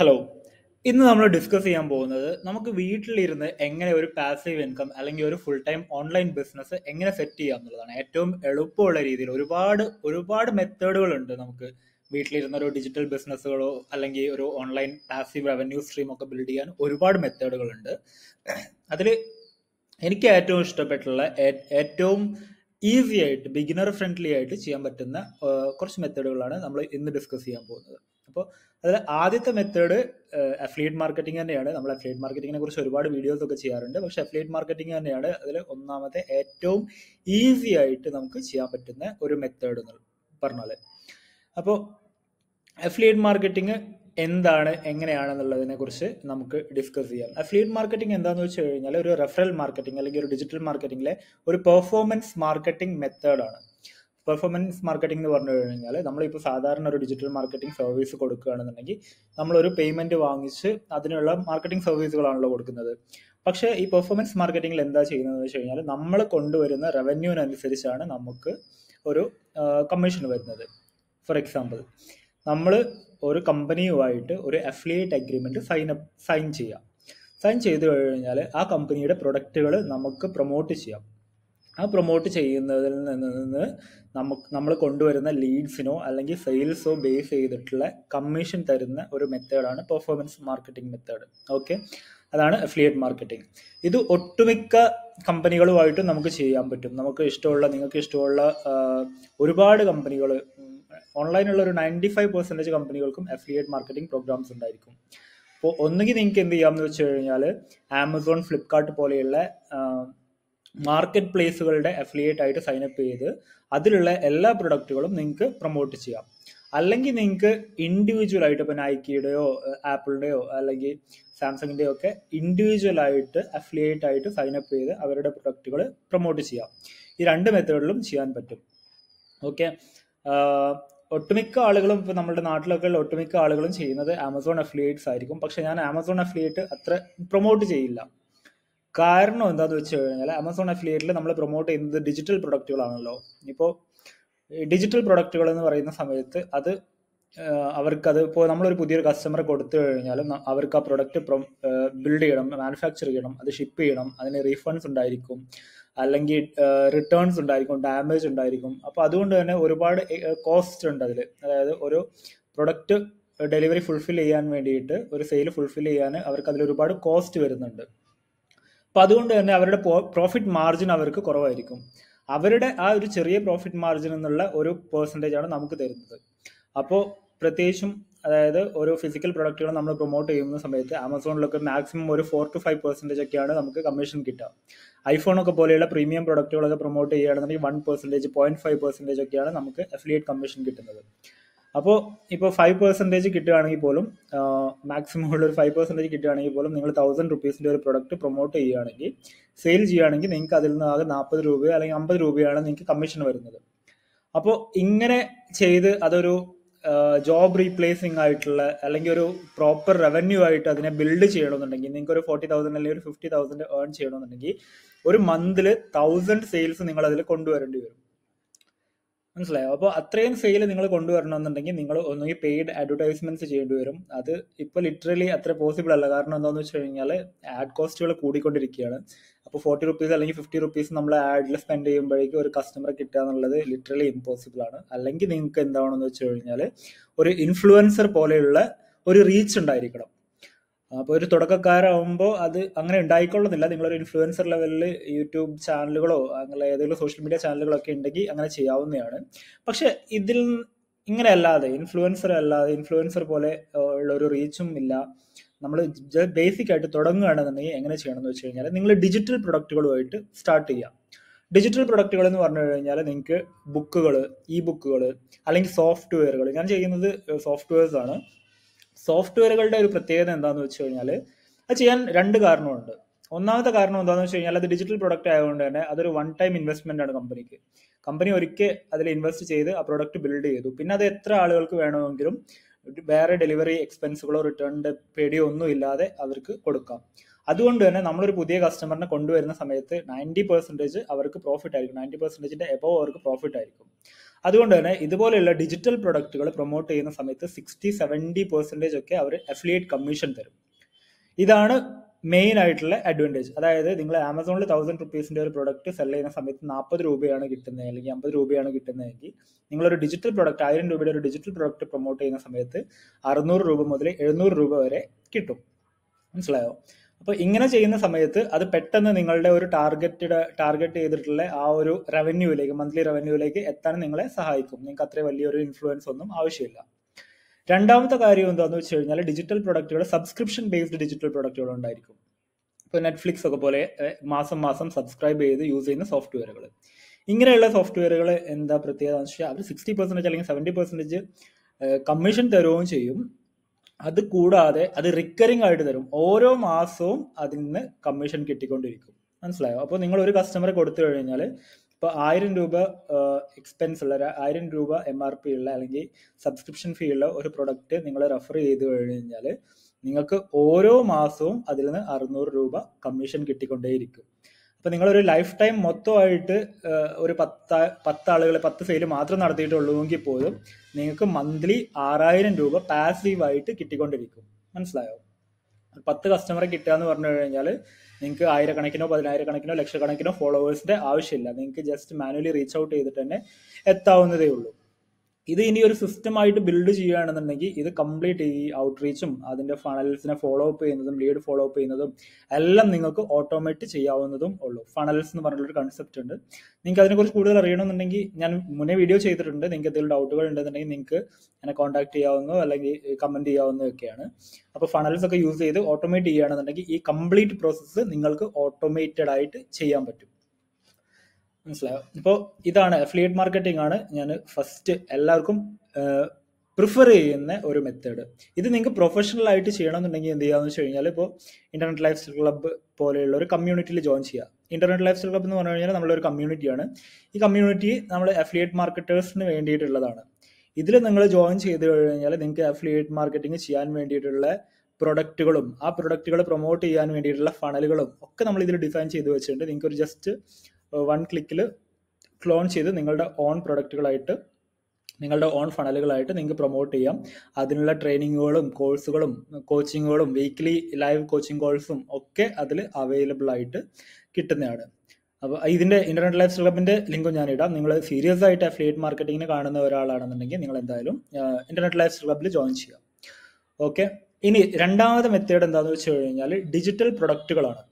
Hello ഇന്ന് നമ്മൾ discuss ചെയ്യാൻ പോകുന്നത് നമുക്ക് വീട്ടിലിരുന്ന് എങ്ങനെ ഒരു പാസീവ് ഇൻകം അല്ലെങ്കിൽ ഒരു ഫുൾ ടൈം ഓൺലൈൻ ബിസിനസ് എങ്ങനെ സെറ്റ് ചെയ്യാം എന്നുള്ളതാണ്. ഏറ്റവും എളുപ്പമുള്ള രീതിയിൽ ഒരുപാട് ഒരുപാട് മെത്തേഡുകൾ ഉണ്ട് നമുക്ക് വീട്ടിലിരുന്ന ഒരു ഡിജിറ്റൽ ബിസിനസ്സുകളോ അല്ലെങ്കിൽ ഒരു ഓൺലൈൻ പാസീവ് റവന്യൂ സ്ട്രീം ഒക്കെ ബിൽഡ് ചെയ്യാൻ ഒരുപാട് മെത്തേഡുകൾ ഉണ്ട്. അതിൽ എനിക്ക് ഏറ്റവും ഇഷ്ടപ്പെട്ടുള്ള ഏറ്റവും ഈസി ആയിട്ട് ബിഗിനർ ഫ്രണ്ട്ലി ആയിട്ട് ചെയ്യാൻ പറ്റുന്ന കുറച്ച് മെത്തേഡുകളാണ് നമ്മൾ ഇന്ന് ഡിസ്കസ് ചെയ്യാൻ പോകുന്നത്. അപ്പോൾ അതിൽ ആദ്യത്തെ മെത്തേഡ് അഫിലിയേറ്റ് മാർക്കറ്റിംഗ് തന്നെയാണ്. നമ്മൾ അഫിലിയേറ്റ് മാർക്കറ്റിങ്ങിനെ കുറിച്ച് ഒരുപാട് വീഡിയോസ് ഒക്കെ ചെയ്യാറുണ്ട്. പക്ഷെ അഫിലിയേറ്റ് മാർക്കറ്റിംഗ് തന്നെയാണ് അതിൽ ഒന്നാമത്തെ ഏറ്റവും ഈസി ആയിട്ട് നമുക്ക് ചെയ്യാൻ പറ്റുന്ന ഒരു മെത്തേഡ് എന്ന് പറഞ്ഞാൽ അപ്പോൾ അഫിലിയേറ്റ് മാർക്കറ്റിംഗ് എന്താണ് എങ്ങനെയാണെന്നുള്ളതിനെ കുറിച്ച് നമുക്ക് ഡിസ്കസ് ചെയ്യാം. അഫിലിയേറ്റ് മാർക്കറ്റിംഗ് എന്താണെന്ന് വെച്ച് കഴിഞ്ഞാൽ ഒരു റെഫറൽ മാർക്കറ്റിംഗ് അല്ലെങ്കിൽ ഒരു ഡിജിറ്റൽ മാർക്കറ്റിംഗിലെ ഒരു പെർഫോമൻസ് മാർക്കറ്റിംഗ് മെത്തേഡാണ് പെർഫോമൻസ് മാർക്കറ്റിംഗ് എന്ന് പറഞ്ഞു കഴിഞ്ഞാൽ നമ്മളിപ്പോൾ സാധാരണ ഒരു ഡിജിറ്റൽ മാർക്കറ്റിംഗ് സർവീസ് കൊടുക്കുകയാണെന്നുണ്ടെങ്കിൽ നമ്മളൊരു പേയ്മെന്റ് വാങ്ങിച്ച് അതിനുള്ള മാർക്കറ്റിംഗ് സർവീസുകളാണല്ലോ കൊടുക്കുന്നത്. പക്ഷേ ഈ പെർഫോമൻസ് മാർക്കറ്റിംഗിൽ എന്താ ചെയ്യുന്നത് വെച്ച് കഴിഞ്ഞാൽ നമ്മൾ കൊണ്ടുവരുന്ന റവന്യൂവിനനുസരിച്ചാണ് നമുക്ക് ഒരു കമ്മീഷൻ വരുന്നത്. ഫോർ എക്സാമ്പിൾ നമ്മൾ ഒരു കമ്പനിയുമായിട്ട് ഒരു affiliate agreement sign up sign ചെയ്യാം. സൈൻ ചെയ്തു കഴിഞ്ഞാൽ ആ കമ്പനിയുടെ പ്രൊഡക്റ്റുകൾ നമുക്ക് പ്രൊമോട്ട് ചെയ്യാം. ആ പ്രൊമോട്ട് ചെയ്യുന്നതിൽ നിന്ന് നമുക്ക് നമ്മൾ കൊണ്ടുവരുന്ന ലീഡ്സിനോ അല്ലെങ്കിൽ സെയിൽസോ ബേസ് ചെയ്തിട്ടുള്ള കമ്മീഷൻ തരുന്ന ഒരു മെത്തേഡാണ് പെർഫോമൻസ് മാർക്കറ്റിംഗ് മെത്തേഡ് ഓക്കെ അതാണ് അഫിലിയേറ്റ് മാർക്കറ്റിംഗ് ഇത് ഒട്ടുമിക്ക കമ്പനികളുമായിട്ടും നമുക്ക് ചെയ്യാൻ പറ്റും. നമുക്ക് ഇഷ്ടമുള്ള നിങ്ങൾക്ക് ഇഷ്ടമുള്ള ഒരുപാട് കമ്പനികൾ ഓൺലൈനുള്ള ഒരു നയന്റി ഫൈവ് പെർസെന്റേജ് കമ്പനികൾക്കും അഫിലിയേറ്റ് മാർക്കറ്റിംഗ് പ്രോഗ്രാംസ് ഉണ്ടായിരിക്കും. അപ്പോൾ ഒന്നുകിൽ നിങ്ങൾക്ക് എന്ത് ചെയ്യാമെന്ന് വെച്ച് കഴിഞ്ഞാൽ ആമസോൺ ഫ്ലിപ്കാർട്ട് പോലെയുള്ള മാർക്കറ്റ് പ്ലേസുകളുടെ അഫിലിയേറ്റ് ആയിട്ട് സൈൻ അപ്പ് ചെയ്ത് അതിലുള്ള എല്ലാ പ്രൊഡക്റ്റുകളും നിങ്ങൾക്ക് പ്രൊമോട്ട് ചെയ്യാം. അല്ലെങ്കിൽ നിങ്ങൾക്ക് ഇൻഡിവിജ്വൽ ആയിട്ട് ഇപ്പോൾ നൈക്കിയുടെയോ ആപ്പിളിന്റെയോ അല്ലെങ്കിൽ സാംസങ്ങിന്റെയോ ഒക്കെ ഇൻഡിവിജ്വൽ ആയിട്ട് അഫിലിയേറ്റ് ആയിട്ട് സൈൻ അപ്പ് ചെയ്ത് അവരുടെ പ്രൊഡക്റ്റുകൾ പ്രൊമോട്ട് ചെയ്യാം. ഈ രണ്ട് മെത്തേഡിലും ചെയ്യാൻ പറ്റും. ഓക്കെ ഒട്ടുമിക്ക ആളുകളും ഇപ്പോൾ നമ്മുടെ നാട്ടിലൊക്കെ ഉള്ള ഒട്ടുമിക്ക ആളുകളും ചെയ്യുന്നത് ആമസോൺ അഫിലിയേറ്റ്സ് ആയിരിക്കും. പക്ഷെ ഞാൻ ആമസോൺ അഫിലിയേറ്റ് അത്ര പ്രൊമോട്ട് ചെയ്യില്ല. കാരണം എന്താന്ന് വെച്ച് കഴിഞ്ഞാൽ ആമസോൺ അഫിലിയേറ്റിൽ നമ്മൾ പ്രൊമോട്ട് ചെയ്യുന്നത് ഡിജിറ്റൽ പ്രൊഡക്റ്റുകളാണല്ലോ ഇപ്പോൾ ഡിജിറ്റൽ പ്രൊഡക്റ്റുകൾ എന്ന് പറയുന്ന സമയത്ത് അത് അവർക്കത് ഇപ്പോൾ നമ്മളൊരു പുതിയൊരു കസ്റ്റമർ കൊടുത്തു കഴിഞ്ഞാൽ അവർക്ക് ആ പ്രൊഡക്റ്റ് ബിൽഡ് ചെയ്യണം മാനുഫാക്ചർ ചെയ്യണം അത് ഷിപ്പ് ചെയ്യണം അതിന് റീഫണ്ട്സ് ഉണ്ടായിരിക്കും അല്ലെങ്കിൽ റിട്ടേൺസ് ഉണ്ടായിരിക്കും ഡാമേജ് ഉണ്ടായിരിക്കും. അപ്പോൾ അതുകൊണ്ട് തന്നെ ഒരുപാട് കോസ്റ്റ് ഉണ്ട് അതിൽ അതായത് ഒരു പ്രൊഡക്റ്റ് ഡെലിവറി ഫുൾഫിൽ ചെയ്യാൻ വേണ്ടിയിട്ട് ഒരു സെയിൽ ഫുൾഫിൽ ചെയ്യാൻ അവർക്ക് അതിൽ ഒരുപാട് കോസ്റ്റ് വരുന്നുണ്ട്. അപ്പോൾ അതുകൊണ്ട് തന്നെ അവരുടെ പ്രോഫിറ്റ് മാർജിൻ അവർക്ക് കുറവായിരിക്കും. അവരുടെ ആ ഒരു ചെറിയ പ്രോഫിറ്റ് മാർജിൻ എന്നുള്ള ഒരു പെർസെന്റേജ് ആണ് നമുക്ക് തരുന്നത്. അപ്പോൾ പ്രത്യേകിച്ചും അതായത് ഓരോ ഫിസിക്കൽ പ്രൊഡക്റ്റുകൾ നമ്മൾ പ്രൊമോട്ട് ചെയ്യുന്ന സമയത്ത് ആമസോണിലൊക്കെ മാക്സിമം ഒരു ഫോർ ടു ഫൈവ് പെർസെന്റേജ് ഒക്കെയാണ് നമുക്ക് കമ്മീഷൻ കിട്ടുക. ഐഫോൺ ഒക്കെ പോലെയുള്ള പ്രീമിയം പ്രൊഡക്റ്റുകളൊക്കെ പ്രൊമോട്ട് ചെയ്യുകയാണെന്നുണ്ടെങ്കിൽ one percentage point five percentage ഒക്കെയാണ് നമുക്ക് അഫിലിയേറ്റ് കമ്മീഷൻ കിട്ടുന്നത്. അപ്പോൾ ഇപ്പോൾ ഫൈവ് പെർസെന്റേജ് കിട്ടുകയാണെങ്കിൽ പോലും മാക്സിമം ഉള്ള ഒരു ഫൈവ് പെർസെന്റേജ് കിട്ടുകയാണെങ്കിൽ പോലും നിങ്ങൾ തൗസൻഡ് റുപ്പീസിന്റെ ഒരു പ്രൊഡക്റ്റ് പ്രൊമോട്ട് ചെയ്യുകയാണെങ്കിൽ സെയിൽ ചെയ്യുകയാണെങ്കിൽ നിങ്ങൾക്ക് അതിൽ നിന്ന് ആകെ നാൽപ്പത് രൂപയോ അല്ലെങ്കിൽ അമ്പത് രൂപയാണ് നിങ്ങൾക്ക് കമ്മീഷൻ വരുന്നത്. അപ്പോൾ ഇങ്ങനെ ചെയ്ത് അതൊരു ജോബ് റീപ്ലേസിംഗ് ആയിട്ടുള്ള അല്ലെങ്കിൽ ഒരു പ്രോപ്പർ റവന്യൂ ആയിട്ട് അതിനെ ബിൽഡ് ചെയ്യണമെന്നുണ്ടെങ്കിൽ നിങ്ങൾക്ക് ഒരു ഫോർട്ടി തൗസൻഡ് അല്ലെങ്കിൽ ഒരു ഫിഫ്റ്റി തൗസൻഡ് ഏൺ ചെയ്യണമെന്നുണ്ടെങ്കിൽ ഒരു മന്തിൽ തൗസൻഡ് സെയിൽസ് നിങ്ങൾ അതിൽ കൊണ്ടുവരേണ്ടി വരും. മനസ്സിലായോ? അപ്പോൾ അത്രയും സെയിൽ നിങ്ങൾ കൊണ്ടുവരണമെന്നുണ്ടെങ്കിൽ നിങ്ങൾ ഒന്നുകിൽ പെയ്ഡ് അഡ്വർടൈസ്മെന്റ്സ് ചെയ്യേണ്ടി വരും. അത് ഇപ്പോൾ ലിറ്ററലി അത്ര പോസിബിൾ അല്ല. കാരണം എന്താണെന്ന് വെച്ച് കഴിഞ്ഞാൽ ആഡ് കോസ്റ്റുകൾ കൂടിക്കൊണ്ടിരിക്കുകയാണ്. അപ്പോൾ ഫോർട്ടി റുപ്പീസ് അല്ലെങ്കിൽ ഫിഫ്റ്റി റുപ്പീസ് നമ്മൾ ആഡിൽ സ്പെൻഡ് ചെയ്യുമ്പോഴേക്കും ഒരു കസ്റ്റമറെ കിട്ടുക എന്നുള്ളത് ലിറ്ററലി ഇമ്പോസിബിൾ ആണ്. അല്ലെങ്കിൽ നിങ്ങൾക്ക് എന്താണെന്ന് വെച്ച് കഴിഞ്ഞാൽ ഒരു ഇൻഫ്ലുവൻസർ പോലെയുള്ള ഒരു റീച്ച് ഉണ്ടായിരിക്കണം. അപ്പോൾ ഒരു തുടക്കക്കാരാകുമ്പോൾ അത് അങ്ങനെ ഉണ്ടായിക്കൊള്ളുന്നില്ല. നിങ്ങളൊരു ഇൻഫ്ലുവൻസർ ലെവലിൽ യൂട്യൂബ് ചാനലുകളോ അങ്ങനെ ഏതെങ്കിലും സോഷ്യൽ മീഡിയ ചാനലുകളൊക്കെ ഉണ്ടെങ്കിൽ അങ്ങനെ ചെയ്യാവുന്നതാണ്. പക്ഷെ ഇതിൽ ഇങ്ങനെ അല്ലാതെ ഇൻഫ്ലുവൻസർ അല്ലാതെ ഇൻഫ്ലുവൻസർ പോലെ ഉള്ള ഒരു റീച്ചും ഇല്ല. നമ്മൾ ബേസിക് ആയിട്ട് തുടങ്ങുകയാണെന്നുണ്ടെങ്കിൽ എങ്ങനെ ചെയ്യണമെന്ന് വെച്ച് കഴിഞ്ഞാൽ നിങ്ങൾ ഡിജിറ്റൽ പ്രൊഡക്റ്റുകളുമായിട്ട് സ്റ്റാർട്ട് ചെയ്യാം. ഡിജിറ്റൽ പ്രൊഡക്റ്റുകൾ എന്ന് പറഞ്ഞു കഴിഞ്ഞാൽ നിങ്ങൾക്ക് ബുക്കുകൾ ഇ ബുക്കുകൾ അല്ലെങ്കിൽ സോഫ്റ്റ്വെയറുകൾ ഞാൻ ചെയ്യുന്നത് സോഫ്റ്റ്വെയർസ് ആണ്. സോഫ്റ്റ്വെയറുകളുടെ ഒരു പ്രത്യേകത എന്താണെന്ന് വെച്ച് കഴിഞ്ഞാൽ അത് ചെയ്യാൻ രണ്ട് കാരണമുണ്ട്. ഒന്നാമത്തെ കാരണം എന്താണെന്ന് വെച്ച് കഴിഞ്ഞാൽ അത് ഡിജിറ്റൽ പ്രൊഡക്റ്റ് ആയതുകൊണ്ട് തന്നെ അതൊരു വൺ ടൈം ഇൻവെസ്റ്റ്മെന്റ് ആണ് കമ്പനിക്ക് കമ്പനി ഒരിക്കൽ അതിൽ ഇൻവെസ്റ്റ് ചെയ്ത് ആ പ്രൊഡക്റ്റ് ബിൽഡ് ചെയ്തു. പിന്നെ അത് എത്ര ആളുകൾക്ക് വേണമെങ്കിലും വേറെ ഡെലിവറി എക്സ്പെൻസുകളോ റിട്ടേണിന്റെ പേടിയോ ഒന്നും ഇല്ലാതെ അവർക്ക് കൊടുക്കാം. അതുകൊണ്ട് തന്നെ നമ്മളൊരു പുതിയ കസ്റ്റമറിനെ കൊണ്ടുവരുന്ന സമയത്ത് നയന്റി പെർസെന്റേജ് അവർക്ക് പ്രോഫിറ്റ് ആയിരിക്കും. നയന്റി പെർസെന്റേജിന്റെ എബോവ് അവർക്ക് പ്രോഫിറ്റ് ആയിരിക്കും. അതുകൊണ്ട് തന്നെ ഇതുപോലെയുള്ള ഡിജിറ്റൽ പ്രൊഡക്റ്റുകൾ പ്രൊമോട്ട് ചെയ്യുന്ന സമയത്ത് സിക്സ്റ്റി സെവന്റി പെർസെന്റേജ് ഒക്കെ അവർ അഫിലിയേറ്റ് കമ്മീഷൻ തരും. ഇതാണ് മെയിൻ ആയിട്ടുള്ള അഡ്വാന്റേജ് അതായത് നിങ്ങൾ ആമസോണിൽ തൗസൻഡ് റുപ്പീസിന്റെ ഒരു പ്രൊഡക്റ്റ് സെൽ ചെയ്യുന്ന സമയത്ത് നാൽപ്പത് രൂപയാണ് കിട്ടുന്നത് അല്ലെങ്കിൽ അമ്പത് രൂപയാണ് കിട്ടുന്നതെങ്കിൽ നിങ്ങളൊരു ഡിജിറ്റൽ പ്രൊഡക്റ്റ് ആയിരം രൂപയുടെ ഒരു ഡിജിറ്റൽ പ്രൊഡക്റ്റ് പ്രൊമോട്ട് ചെയ്യുന്ന സമയത്ത് അറുന്നൂറ് രൂപ മുതൽ എഴുന്നൂറ് രൂപ വരെ കിട്ടും. മനസ്സിലായോ? അപ്പോൾ ഇങ്ങനെ ചെയ്യുന്ന സമയത്ത് അത് പെട്ടെന്ന് നിങ്ങളുടെ ഒരു ടാർഗറ്റഡ് ടാർഗറ്റ് ചെയ്തിട്ടുള്ള ആ ഒരു റവന്യൂവിലേക്ക് മന്ത്ലി റവന്യൂവിലേക്ക് എത്താൻ നിങ്ങളെ സഹായിക്കും. നിങ്ങൾക്ക് അത്ര വലിയൊരു ഇൻഫ്ലുവൻസ് ഒന്നും ആവശ്യമില്ല. രണ്ടാമത്തെ കാര്യം എന്താണെന്ന് വെച്ച് കഴിഞ്ഞാൽ ഡിജിറ്റൽ പ്രൊഡക്റ്റുകൾ സബ്സ്ക്രിപ്ഷൻ ബേസ്ഡ് ഡിജിറ്റൽ പ്രൊഡക്റ്റുകൾ ഉണ്ടായിരിക്കും. ഇപ്പോൾ നെറ്റ്ഫ്ലിക്സ് ഒക്കെ പോലെ മാസം മാസം സബ്സ്ക്രൈബ് ചെയ്ത് യൂസ് ചെയ്യുന്ന സോഫ്റ്റ്വെയറുകൾ ഇങ്ങനെയുള്ള സോഫ്റ്റ്വെയറുകൾ എന്താ പ്രത്യേകത എന്ന് വെച്ചാൽ അവർ സിക്സ്റ്റി പെർസെന്റേജ് അല്ലെങ്കിൽ സെവന്റി പെർസെന്റേജ് കമ്മീഷൻ തരുകയും ചെയ്യും. അത് കൂടാതെ അത് റിക്കറിംഗ് ആയിട്ട് തരും. ഓരോ മാസവും അതിൽ നിന്ന് കമ്മീഷൻ കിട്ടിക്കൊണ്ടിരിക്കും. മനസ്സിലായോ? അപ്പോൾ നിങ്ങൾ ഒരു കസ്റ്റമറെ കൊടുത്തു കഴിഞ്ഞാൽ ഇപ്പോൾ ആയിരം രൂപ എക്സ്പെൻസ് ഉള്ള ആയിരം രൂപ എം ആർ പി ഉള്ള അല്ലെങ്കിൽ സബ്സ്ക്രിപ്ഷൻ ഫീ ഉള്ള ഒരു പ്രൊഡക്റ്റ് നിങ്ങൾ റെഫർ ചെയ്ത് കഴിഞ്ഞാൽ നിങ്ങൾക്ക് ഓരോ മാസവും അതിൽ നിന്ന് അറുന്നൂറ് രൂപ കമ്മീഷൻ കിട്ടിക്കൊണ്ടേയിരിക്കും. അപ്പോൾ നിങ്ങളൊരു ലൈഫ് ടൈം മൊത്തമായിട്ട് ഒരു പത്ത് പത്ത് ആളുകൾ പത്ത് സെയിൽ മാത്രം നടത്തിയിട്ടുള്ളൂവെങ്കിൽ പോലും നിങ്ങൾക്ക് മന്ത്ലി ആറായിരം രൂപ പാസീവ് പാസീവായിട്ട് കിട്ടിക്കൊണ്ടിരിക്കും. മനസ്സിലായോ? പത്ത് കസ്റ്റമറെ കിട്ടുക എന്ന് പറഞ്ഞു കഴിഞ്ഞാൽ നിങ്ങൾക്ക് ആയിരക്കണക്കിനോ പതിനായിരക്കണക്കിനോ ലക്ഷക്കണക്കിനോ ഫോളോവേഴ്സിന്റെ ആവശ്യമില്ല. നിങ്ങൾക്ക് ജസ്റ്റ് മാനുവലി റീച്ച് ഔട്ട് ചെയ്തിട്ട് തന്നെ എത്താവുന്നതേ ഉള്ളൂ. ഇത് ഇനി ഒരു സിസ്റ്റം ആയിട്ട് ബിൽഡ് ചെയ്യുകയാണെന്നുണ്ടെങ്കിൽ ഇത് കംപ്ലീറ്റ് ഈ ഔട്ട്റീച്ചും അതിന്റെ ഫണൽസിനെ ഫോളോ അപ്പ് ചെയ്യുന്നതും ലീഡ് ഫോളോ അപ്പ് ചെയ്യുന്നതും എല്ലാം നിങ്ങൾക്ക് ഓട്ടോമേറ്റ് ചെയ്യാവുന്നതും ഉള്ളൂ. ഫണൽസ് എന്ന് പറഞ്ഞൊരു കൺസെപ്റ്റ് ഉണ്ട്. നിങ്ങൾക്ക് അതിനെക്കുറിച്ച് കൂടുതൽ അറിയണമെന്നുണ്ടെങ്കിൽ ഞാൻ മുന്നേ വീഡിയോ ചെയ്തിട്ടുണ്ട്. നിങ്ങൾക്ക് എന്തെങ്കിലും ഡൗട്ടുകൾ ഉണ്ടെന്നുണ്ടെങ്കിൽ നിങ്ങൾക്ക് എന്നെ കോൺടാക്ട് ചെയ്യാവുന്നോ അല്ലെങ്കിൽ കമന്റ് ചെയ്യാവുന്നതൊക്കെയാണ് അപ്പോൾ ഫണൽസ് ഒക്കെ യൂസ് ചെയ്ത് ഓട്ടോമേറ്റ് ചെയ്യുകയാണെന്നുണ്ടെങ്കിൽ ഈ കംപ്ലീറ്റ് പ്രോസസ്സ് നിങ്ങൾക്ക് ഓട്ടോമേറ്റഡ് ആയിട്ട് ചെയ്യാൻ പറ്റും. മനസ്സിലായോ? ഇപ്പോൾ ഇതാണ് അഫിലിയേറ്റ് മാർക്കറ്റിംഗ് ആണ് ഞാൻ ഫസ്റ്റ് എല്ലാവർക്കും പ്രിഫർ ചെയ്യുന്ന ഒരു മെത്തേഡ് ഇത് നിങ്ങൾക്ക് പ്രൊഫഷണൽ ആയിട്ട് ചെയ്യണമെന്നുണ്ടെങ്കിൽ എന്ത് ചെയ്യാന്ന് വെച്ച് കഴിഞ്ഞാൽ ഇപ്പോൾ ഇന്റർനെറ്റ് ലൈഫ് സ്റ്റൈൽ ക്ലബ്ബ് പോലെയുള്ള ഒരു കമ്മ്യൂണിറ്റിയിൽ ജോയിൻ ചെയ്യുക. ഇന്റർനെറ്റ് ലൈഫ് സ്റ്റൈൽ ക്ലബ്ബ് എന്ന് പറഞ്ഞു കഴിഞ്ഞാൽ നമ്മളൊരു കമ്മ്യൂണിറ്റിയാണ് ഈ കമ്മ്യൂണിറ്റി നമ്മൾ അഫിലിയേറ്റ് മാർക്കറ്റേഴ്സിന് വേണ്ടിയിട്ടുള്ളതാണ്. ഇതിൽ നിങ്ങൾ ജോയിൻ ചെയ്ത് കഴിഞ്ഞാൽ നിങ്ങൾക്ക് അഫിലിയേറ്റ് മാർക്കറ്റിംഗ് ചെയ്യാൻ വേണ്ടിയിട്ടുള്ള പ്രൊഡക്റ്റുകളും ആ പ്രൊഡക്റ്റുകൾ പ്രൊമോട്ട് ചെയ്യാൻ വേണ്ടിയിട്ടുള്ള ഫണലുകളും ഒക്കെ നമ്മൾ ഇതിൽ ഡിഫൈൻ ചെയ്ത് വെച്ചിട്ടുണ്ട്. നിങ്ങൾക്ക് ഒരു ജസ്റ്റ് വൺ ക്ലിക്കിൽ ക്ലോൺ ചെയ്ത് നിങ്ങളുടെ ഓൺ പ്രൊഡക്റ്റുകളായിട്ട് നിങ്ങളുടെ ഓൺ ഫണലുകളായിട്ട് നിങ്ങൾക്ക് പ്രൊമോട്ട് ചെയ്യാം. അതിനുള്ള ട്രെയിനിങ്ങുകളും കോഴ്സുകളും കോച്ചിങ്ങുകളും വീക്ക്ലി ലൈവ് കോച്ചിങ് കോഴ്സും ഒക്കെ അതിൽ അവൈലബിൾ ആയിട്ട് കിട്ടുന്നതാണ്. അപ്പോൾ ഇതിന്റെ ഇന്റർനെറ്റ് ലൈഫ് ക്ലബിന്റെ ലിങ്കും ഞാൻ ഇടാം. നിങ്ങൾ സീരിയസ് ആയിട്ട് അഫിലിയേറ്റ് മാർക്കറ്റിങ്ങിന് കാണുന്ന ഒരാളാണെന്നുണ്ടെങ്കിൽ നിങ്ങൾ എന്തായാലും ഇന്റർനെറ്റ് ലൈഫ് ക്ലബിൽ ജോയിൻ ചെയ്യാം ഓക്കെ ഇനി രണ്ടാമത്തെ മെത്തേഡ് എന്താണെന്ന് വെച്ച് കഴിഞ്ഞാൽ ഡിജിറ്റൽ പ്രൊഡക്റ്റുകളാണ്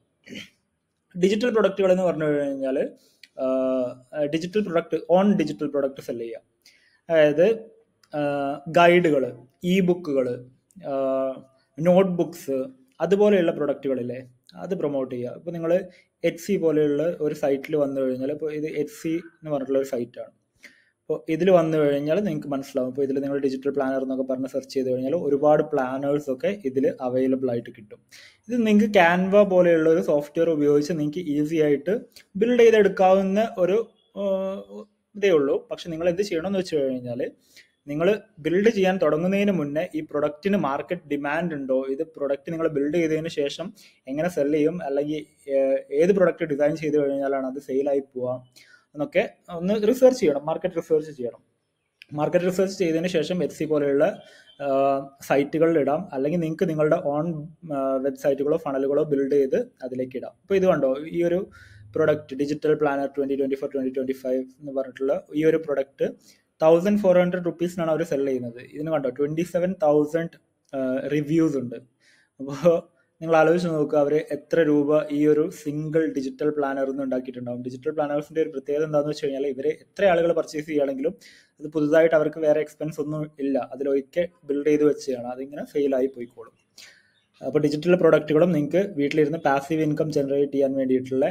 ഡിജിറ്റൽ പ്രൊഡക്റ്റുകൾ എന്ന് പറഞ്ഞു കഴിഞ്ഞാൽ digital product own digital product sell ചെയ്യുക. അതായത് ഗൈഡുകൾ ഇ ബുക്കുകൾ നോട്ട് ബുക്സ് അതുപോലെയുള്ള പ്രൊഡക്റ്റുകളില്ലേ അത് പ്രൊമോട്ട് ചെയ്യുക. ഇപ്പോൾ നിങ്ങൾ എച്ച് സി പോലെയുള്ള ഒരു സൈറ്റിൽ വന്നു കഴിഞ്ഞാൽ ഇപ്പോൾ ഇത് എച്ച് സി എന്ന് പറഞ്ഞിട്ടുള്ള ഒരു സൈറ്റാണ് അപ്പോൾ ഇതിൽ വന്നു കഴിഞ്ഞാൽ നിങ്ങൾക്ക് മനസ്സിലാവും. ഇപ്പോൾ ഇതിൽ നിങ്ങൾ ഡിജിറ്റൽ പ്ലാനർ എന്നൊക്കെ പറഞ്ഞ് സെർച്ച് ചെയ്ത് കഴിഞ്ഞാൽ ഒരുപാട് പ്ലാനേഴ്സ് ഒക്കെ ഇതിൽ അവൈലബിൾ ആയിട്ട് കിട്ടും. ഇത് നിങ്ങൾക്ക് ക്യാൻവ പോലെയുള്ള ഒരു സോഫ്റ്റ്വെയർ ഉപയോഗിച്ച് നിങ്ങൾക്ക് ഈസി ആയിട്ട് ബിൽഡ് ചെയ്തെടുക്കാവുന്ന ഒരു ഇതേ ഉള്ളൂ. പക്ഷെ നിങ്ങൾ എന്ത് ചെയ്യണമെന്ന് വെച്ച് കഴിഞ്ഞാൽ നിങ്ങൾ ബിൽഡ് ചെയ്യാൻ തുടങ്ങുന്നതിന് മുന്നേ ഈ പ്രൊഡക്റ്റിന് മാർക്കറ്റ് ഡിമാൻഡ് ഉണ്ടോ? ഇത് പ്രൊഡക്റ്റ് നിങ്ങൾ ബിൽഡ് ചെയ്തതിന് ശേഷം എങ്ങനെ സെൽ ചെയ്യും? അല്ലെങ്കിൽ ഏത് പ്രൊഡക്റ്റ് ഡിസൈൻ ചെയ്ത് കഴിഞ്ഞാലാണ് അത് സെയിലായി പോവുക? എന്നൊക്കെ ഒന്ന് റിസർച്ച് ചെയ്യണം മാർക്കറ്റ് റിസർച്ച് ചെയ്യണം. മാർക്കറ്റ് റിസർച്ച് ചെയ്തതിന് ശേഷം എഫ് സി പോലെയുള്ള സൈറ്റുകളിൽ ഇടാം. അല്ലെങ്കിൽ നിങ്ങൾക്ക് നിങ്ങളുടെ ഓൺ വെബ്സൈറ്റുകളോ ഫണലുകളോ ബിൽഡ് ചെയ്ത് അതിലേക്ക് ഇടാം. ഇപ്പോൾ ഇത് കണ്ടോ? ഈ ഒരു product digital planner twenty twenty four twenty twenty five എന്ന് പറഞ്ഞിട്ടുള്ള ഈ ഒരു പ്രൊഡക്റ്റ് തൗസൻഡ് ഫോർ ഹൺഡ്രഡ് റുപ്പീസിനാണ് അവർ സെൽ ചെയ്യുന്നത്. ഇതിന് കണ്ടോ? ട്വന്റി സെവൻ തൗസൻഡ് റിവ്യൂസ് ഉണ്ട്. അപ്പോൾ നിങ്ങൾ ആലോചിച്ച് നോക്കുക അവർ എത്ര രൂപ ഈ ഒരു സിംഗിൾ ഡിജിറ്റൽ പ്ലാനറിൽ നിന്ന് ഉണ്ടാക്കിയിട്ടുണ്ടാവും. ഡിജിറ്റൽ പ്ലാനേഴ്സിന്റെ ഒരു പ്രത്യേകത എന്താണെന്ന് വെച്ച് കഴിഞ്ഞാൽ ഇവർ എത്ര ആളുകൾ പർച്ചേസ് ചെയ്യുകയാണെങ്കിലും അത് പുതുതായിട്ട് അവർക്ക് വേറെ എക്സ്പെൻസ് ഒന്നും ഇല്ല. അതിലൊക്കെ ബിൽഡ് ചെയ്ത് വെച്ചാണ് അതിങ്ങനെ ഫെയിൽ ആയി പോയിക്കോളും. അപ്പോൾ ഡിജിറ്റൽ പ്രൊഡക്റ്റുകളും നിങ്ങൾക്ക് വീട്ടിലിരുന്ന് പാസീവ് ഇൻകം ജനറേറ്റ് ചെയ്യാൻ വേണ്ടിയിട്ടുള്ള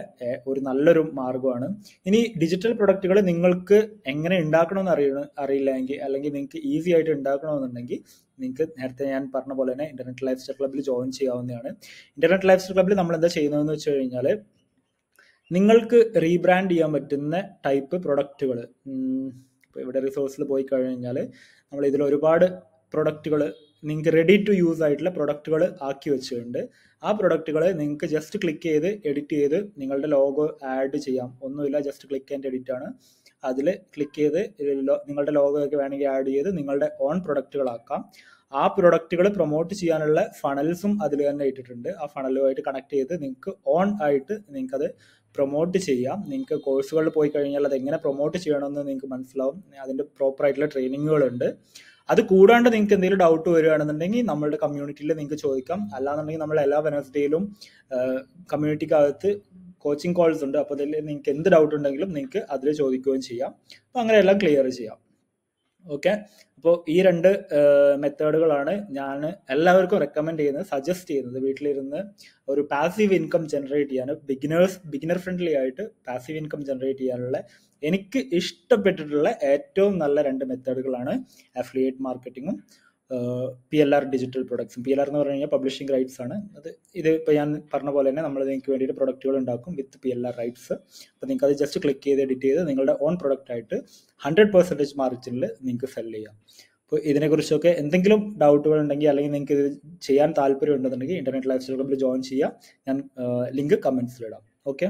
ഒരു നല്ലൊരു മാർഗമാണ്. ഇനി ഡിജിറ്റൽ പ്രൊഡക്റ്റുകൾ നിങ്ങൾക്ക് എങ്ങനെ ഉണ്ടാക്കണമെന്ന് അറിയണ അറിയില്ലെങ്കിൽ അല്ലെങ്കിൽ നിങ്ങൾക്ക് ഈസി ആയിട്ട് ഉണ്ടാക്കണമെന്നുണ്ടെങ്കിൽ നിങ്ങൾക്ക് നേരത്തെ ഞാൻ പറഞ്ഞ പോലെ തന്നെ ഇന്റർനെറ്റ് ലൈഫ് സ്റ്റൈൽ ക്ലബ്ബിൽ ജോയിൻ ചെയ്യാവുന്നതാണ്. ഇന്റർനെറ്റ് ലൈഫ് സ്റ്റൈൽ ക്ലബ്ബിൽ നമ്മൾ എന്താ ചെയ്യുന്നതെന്ന് വെച്ച് കഴിഞ്ഞാൽ നിങ്ങൾക്ക് റീബ്രാൻഡ് ചെയ്യാൻ പറ്റുന്ന ടൈപ്പ് പ്രൊഡക്റ്റുകൾ ഇപ്പോൾ ഇവിടെ റിസോഴ്സിൽ പോയി കഴിഞ്ഞാൽ നമ്മൾ ഇതിൽ ഒരുപാട് പ്രൊഡക്റ്റുകൾ നിങ്ങൾക്ക് റെഡി ടു യൂസ് ആയിട്ടുള്ള പ്രൊഡക്റ്റുകൾ ആക്കി വെച്ചിട്ടുണ്ട്. ആ പ്രൊഡക്റ്റുകൾ നിങ്ങൾക്ക് ജസ്റ്റ് ക്ലിക്ക് ചെയ്ത് എഡിറ്റ് ചെയ്ത് നിങ്ങളുടെ ലോഗോ ആഡ് ചെയ്യാം. ഒന്നുമില്ല ജസ്റ്റ് ക്ലിക്ക് ആൻഡ് എഡിറ്റ് ആണ്. അതിൽ ക്ലിക്ക് ചെയ്ത് നിങ്ങളുടെ ലോഗോ ഒക്കെ വേണമെങ്കിൽ ആഡ് ചെയ്ത് നിങ്ങളുടെ ഓൺ പ്രൊഡക്റ്റുകളാക്കാം ആ പ്രൊഡക്റ്റുകൾ പ്രൊമോട്ട് ചെയ്യാനുള്ള ഫണൽസും അതിൽ തന്നെ ഇട്ടിട്ടുണ്ട്. ആ ഫണലുമായിട്ട് കണക്ട് ചെയ്ത് നിങ്ങൾക്ക് ഓൺ ആയിട്ട് നിങ്ങൾക്കത് പ്രൊമോട്ട് ചെയ്യാം. നിങ്ങൾക്ക് കോഴ്സുകളിൽ പോയി കഴിഞ്ഞാൽ അത് എങ്ങനെ പ്രൊമോട്ട് ചെയ്യണമെന്ന് നിങ്ങൾക്ക് മനസ്സിലാവും. അതിന്റെ പ്രോപ്പറായിട്ടുള്ള ട്രെയിനിങ്ങുകളുണ്ട് അത് കൂടാണ്ട് നിങ്ങൾക്ക് എന്തെങ്കിലും ഡൗട്ട് വരികയാണെന്നുണ്ടെങ്കിൽ നമ്മളുടെ കമ്മ്യൂണിറ്റിയിൽ നിങ്ങൾക്ക് ചോദിക്കാം. അല്ലാന്നുണ്ടെങ്കിൽ നമ്മൾ എല്ലാ വെനസ്ഡേയിലും കമ്മ്യൂണിറ്റിക്കകത്ത് കോച്ചിങ് കോൾസ് ഉണ്ട്. അപ്പോൾ അതിൽ നിങ്ങൾക്ക് എന്ത് ഡൗട്ട് ഉണ്ടെങ്കിലും നിങ്ങൾക്ക് അതിൽ ചോദിക്കുകയും ചെയ്യാം. അപ്പോൾ അങ്ങനെ എല്ലാം ക്ലിയർ ചെയ്യാം. ഓക്കെ അപ്പോൾ ഈ രണ്ട് മെത്തേഡുകളാണ് ഞാൻ എല്ലാവർക്കും റെക്കമെൻഡ് ചെയ്യുന്നത് സജസ്റ്റ് ചെയ്യുന്നത്. വീട്ടിലിരുന്ന് ഒരു പാസീവ് ഇൻകം ജനറേറ്റ് ചെയ്യാൻ ബിഗിനേഴ്സ് ബിഗിനർ ഫ്രണ്ട്ലി ആയിട്ട് പാസീവ് ഇൻകം ജനറേറ്റ് ചെയ്യാനുള്ള എനിക്ക് ഇഷ്ടപ്പെട്ടിട്ടുള്ള ഏറ്റവും നല്ല രണ്ട് മെത്തേഡുകളാണ് അഫിലിയേറ്റ് മാർക്കറ്റിങ്ങും പി എൽ ആർ ഡിജിറ്റൽ പ്രൊഡക്ട്സും പി എൽ ആർ എന്ന് പറഞ്ഞു കഴിഞ്ഞാൽ പബ്ലിഷിംഗ് റൈറ്റ്സ് ആണ്. അത് ഇത് ഇപ്പോൾ ഞാൻ പറഞ്ഞ പോലെ തന്നെ നമ്മൾ നിങ്ങൾക്ക് വേണ്ടിയിട്ട് പ്രൊഡക്റ്റുകൾ ഉണ്ടാക്കും with P L R rights അപ്പോൾ നിങ്ങൾക്ക് അത് ജസ്റ്റ് ക്ലിക്ക് ചെയ്ത് എഡിറ്റ് ചെയ്ത് നിങ്ങളുടെ ഓൺ പ്രൊഡക്റ്റ് ആയിട്ട് ഹൺഡ്രഡ് പെർസെന്റേജ് മാർജിനിൽ നിങ്ങൾക്ക് സെൽ ചെയ്യാം. അപ്പോൾ ഇതിനെക്കുറിച്ചൊക്കെ എന്തെങ്കിലും ഡൗട്ടുകൾ ഉണ്ടെങ്കിൽ അല്ലെങ്കിൽ നിങ്ങൾക്ക് ഇത് ചെയ്യാൻ താല്പര്യം ഉണ്ടെന്നുണ്ടെങ്കിൽ ഇന്റർനെറ്റ് ലൈഫ് സ്റ്റൈൽ ക്ലബ്ബിൽ ജോയിൻ ചെയ്യാം. ഞാൻ ലിങ്ക് കമൻസിലിടാം ഓക്കെ